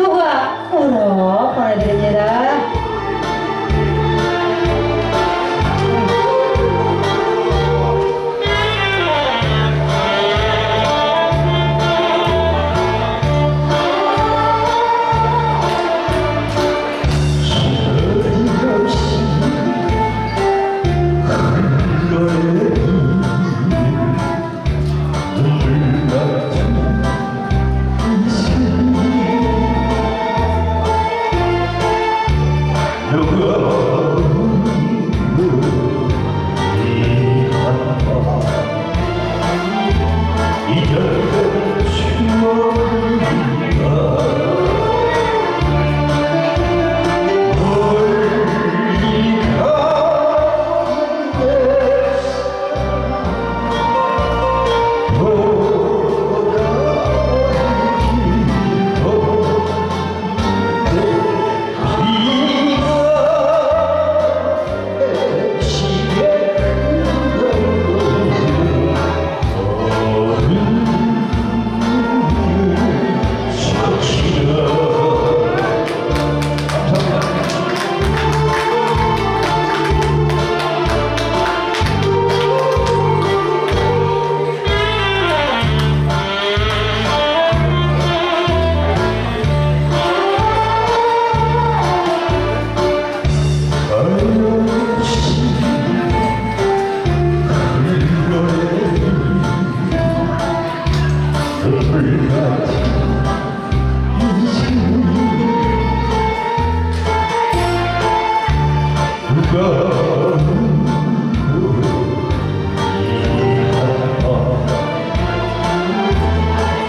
juga Europa para Oh,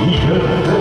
이겼어